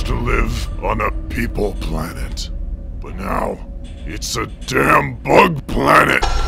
used to live on a people planet. But now, it's a damn bug planet!